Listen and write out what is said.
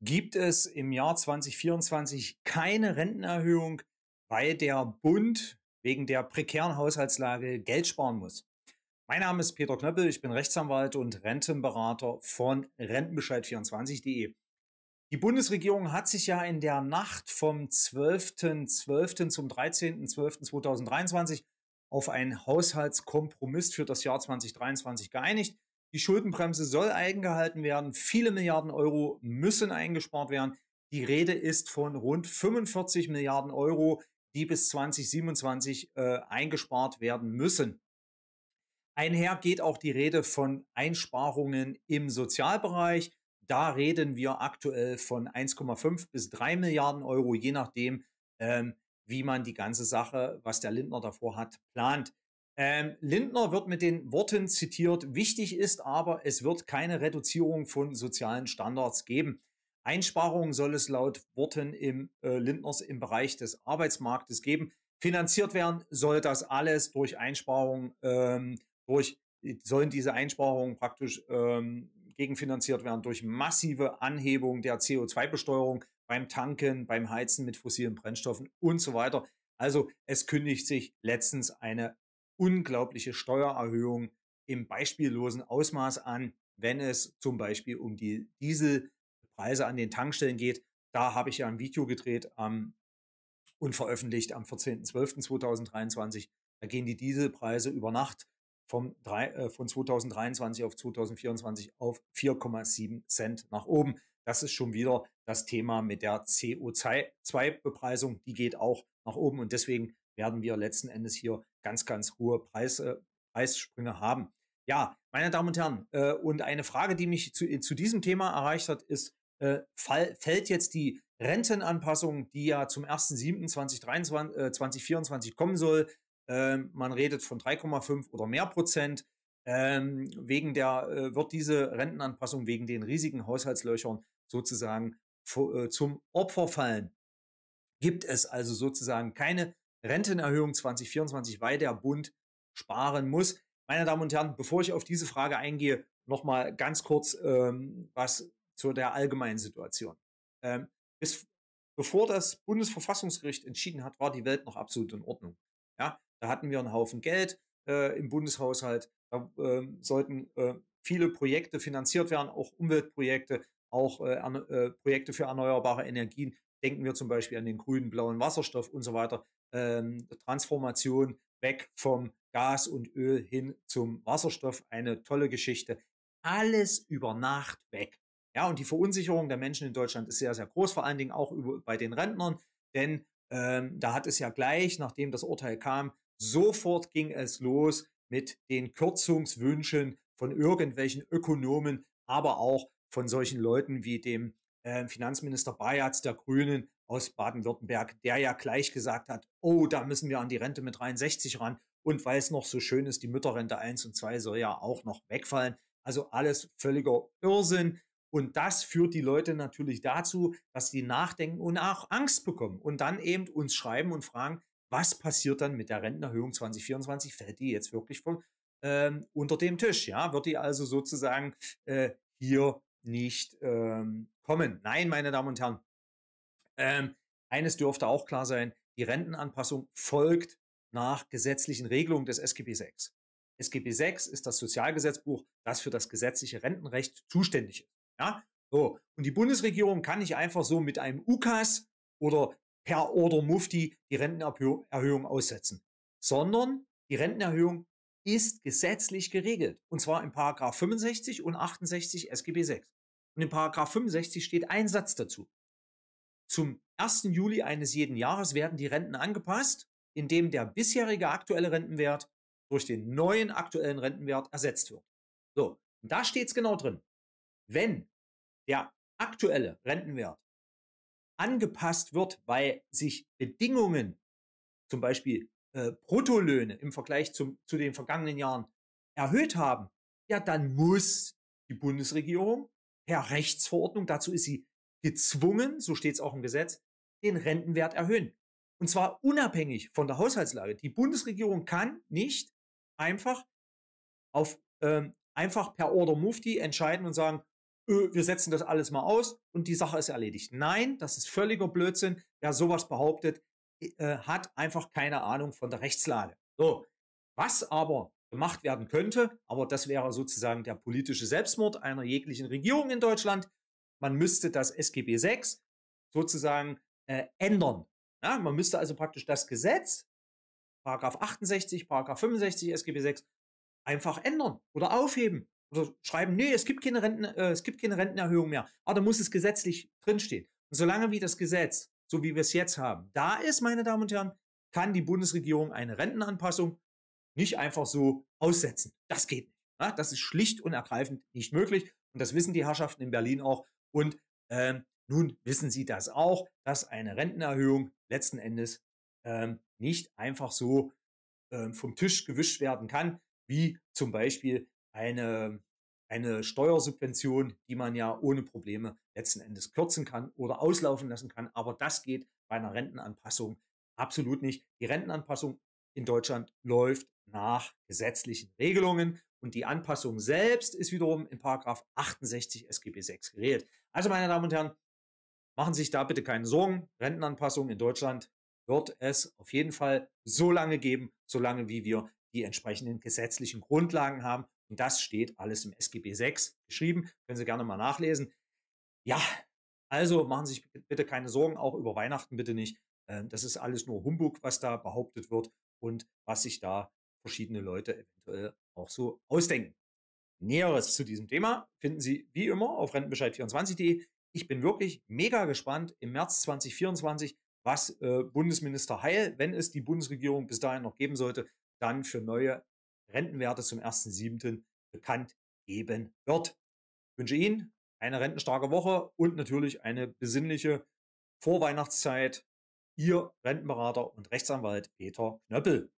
gibt es im Jahr 2024 keine Rentenerhöhung, weil der Bund wegen der prekären Haushaltslage Geld sparen muss. Mein Name ist Peter Knöppel, ich bin Rechtsanwalt und Rentenberater von Rentenbescheid24.de. Die Bundesregierung hat sich ja in der Nacht vom 12.12. .12. zum 13.12.2023 auf einen Haushaltskompromiss für das Jahr 2023 geeinigt. Die Schuldenbremse soll eingehalten werden. Viele Milliarden Euro müssen eingespart werden. Die Rede ist von rund 45 Milliarden Euro, die bis 2027 äh, eingespart werden müssen. Einher geht auch die Rede von Einsparungen im Sozialbereich. Da reden wir aktuell von 1,5 bis 3 Milliarden Euro, je nachdem, ähm, wie man die ganze Sache, was der Lindner davor hat, plant. Ähm, Lindner wird mit den Worten zitiert, wichtig ist aber, es wird keine Reduzierung von sozialen Standards geben. Einsparungen soll es laut Worten im äh, Lindners im Bereich des Arbeitsmarktes geben. Finanziert werden soll das alles durch Einsparungen, ähm, durch sollen diese Einsparungen praktisch ähm, gegenfinanziert werden durch massive Anhebung der CO2-Besteuerung beim Tanken, beim Heizen mit fossilen Brennstoffen und so weiter. Also es kündigt sich letztens eine unglaubliche Steuererhöhung im beispiellosen Ausmaß an, wenn es zum Beispiel um die Dieselpreise an den Tankstellen geht. Da habe ich ja ein Video gedreht ähm, und veröffentlicht am 14.12.2023. Da gehen die Dieselpreise über Nacht vom 3, äh, von 2023 auf 2024 auf 4,7 Cent nach oben. Das ist schon wieder das Thema mit der CO2-Bepreisung. Die geht auch nach oben und deswegen werden wir letzten Endes hier ganz, ganz hohe Preise, Preissprünge haben. Ja, meine Damen und Herren, äh, und eine Frage, die mich zu, zu diesem Thema erreicht hat, ist, äh, fall, fällt jetzt die Rentenanpassung, die ja zum 1.7.2024 äh, kommen soll, ähm, man redet von 3,5 oder mehr Prozent, ähm, wegen der, äh, wird diese Rentenanpassung wegen den riesigen Haushaltslöchern sozusagen äh, zum Opfer fallen. Gibt es also sozusagen keine Rentenerhöhung 2024, weil der Bund sparen muss. Meine Damen und Herren, bevor ich auf diese Frage eingehe, nochmal ganz kurz ähm, was zu der allgemeinen Situation. Ähm, bis, bevor das Bundesverfassungsgericht entschieden hat, war die Welt noch absolut in Ordnung. Ja, da hatten wir einen Haufen Geld äh, im Bundeshaushalt. Da äh, sollten äh, viele Projekte finanziert werden, auch Umweltprojekte, auch äh, äh, Projekte für erneuerbare Energien. Denken wir zum Beispiel an den grünen, blauen Wasserstoff und so weiter ähm, Transformation weg vom Gas und Öl hin zum Wasserstoff. Eine tolle Geschichte. Alles über Nacht weg. Ja, und die Verunsicherung der Menschen in Deutschland ist sehr, sehr groß, vor allen Dingen auch über, bei den Rentnern, denn ähm, da hat es ja gleich, nachdem das Urteil kam, sofort ging es los mit den Kürzungswünschen von irgendwelchen Ökonomen, aber auch von solchen Leuten wie dem äh, Finanzminister Bayatz der Grünen aus Baden-Württemberg, der ja gleich gesagt hat, oh, da müssen wir an die Rente mit 63 ran. Und weil es noch so schön ist, die Mütterrente 1 und 2 soll ja auch noch wegfallen. Also alles völliger Irrsinn. Und das führt die Leute natürlich dazu, dass sie nachdenken und auch Angst bekommen und dann eben uns schreiben und fragen, was passiert dann mit der Rentenerhöhung 2024? Fällt die jetzt wirklich von, ähm, unter dem Tisch? Ja, wird die also sozusagen äh, hier nicht ähm, kommen? Nein, meine Damen und Herren, ähm, eines dürfte auch klar sein, die Rentenanpassung folgt nach gesetzlichen Regelungen des SGB VI. SGB VI ist das Sozialgesetzbuch, das für das gesetzliche Rentenrecht zuständig ist. Ja? So. Und die Bundesregierung kann nicht einfach so mit einem UKAS oder per Order Mufti die Rentenerhöhung aussetzen, sondern die Rentenerhöhung ist gesetzlich geregelt. Und zwar in Paragraph 65 und 68 SGB VI. Und in Paragraph 65 steht ein Satz dazu. Zum 1. Juli eines jeden Jahres werden die Renten angepasst, indem der bisherige aktuelle Rentenwert durch den neuen aktuellen Rentenwert ersetzt wird. So, und da steht es genau drin. Wenn der aktuelle Rentenwert angepasst wird, weil sich Bedingungen, zum Beispiel äh, Bruttolöhne im Vergleich zum, zu den vergangenen Jahren erhöht haben, ja, dann muss die Bundesregierung per Rechtsverordnung, dazu ist sie gezwungen, so steht es auch im Gesetz, den Rentenwert erhöhen. Und zwar unabhängig von der Haushaltslage. Die Bundesregierung kann nicht einfach auf ähm, einfach per Order Mufti entscheiden und sagen, wir setzen das alles mal aus und die Sache ist erledigt. Nein, das ist völliger Blödsinn. Wer sowas behauptet, äh, hat einfach keine Ahnung von der Rechtslage. So, was aber gemacht werden könnte, aber das wäre sozusagen der politische Selbstmord einer jeglichen Regierung in Deutschland. Man müsste das SGB VI sozusagen äh, ändern. Ja, man müsste also praktisch das Gesetz, Paragraph 68, Paragraph 65 SGB VI, einfach ändern oder aufheben oder schreiben, nee, es gibt keine, Renten, äh, es gibt keine Rentenerhöhung mehr. Aber da muss es gesetzlich drinstehen. Und solange wie das Gesetz, so wie wir es jetzt haben, da ist, meine Damen und Herren, kann die Bundesregierung eine Rentenanpassung nicht einfach so aussetzen. Das geht nicht. Ja? Das ist schlicht und ergreifend nicht möglich. Und das wissen die Herrschaften in Berlin auch. Und ähm, nun wissen sie das auch, dass eine Rentenerhöhung letzten Endes ähm, nicht einfach so ähm, vom Tisch gewischt werden kann, wie zum Beispiel eine, eine Steuersubvention, die man ja ohne Probleme letzten Endes kürzen kann oder auslaufen lassen kann. Aber das geht bei einer Rentenanpassung absolut nicht. Die Rentenanpassung in Deutschland läuft nach gesetzlichen Regelungen und die Anpassung selbst ist wiederum in Paragraph 68 SGB 6 geregelt. Also meine Damen und Herren, machen Sie sich da bitte keine Sorgen. Rentenanpassung in Deutschland wird es auf jeden Fall so lange geben, solange wie wir die entsprechenden gesetzlichen Grundlagen haben. Und das steht alles im SGB 6 geschrieben. Können Sie gerne mal nachlesen. Ja, also machen Sie sich bitte keine Sorgen, auch über Weihnachten bitte nicht. Ähm, das ist alles nur Humbug, was da behauptet wird und was sich da verschiedene Leute eventuell auch so ausdenken. Näheres zu diesem Thema finden Sie wie immer auf rentenbescheid24.de. Ich bin wirklich mega gespannt im März 2024, was äh, Bundesminister Heil, wenn es die Bundesregierung bis dahin noch geben sollte, dann für neue Rentenwerte zum 1.7. bekannt geben wird. Ich wünsche Ihnen eine rentenstarke Woche und natürlich eine besinnliche Vorweihnachtszeit. Ihr Rentenberater und Rechtsanwalt Peter Knöppel.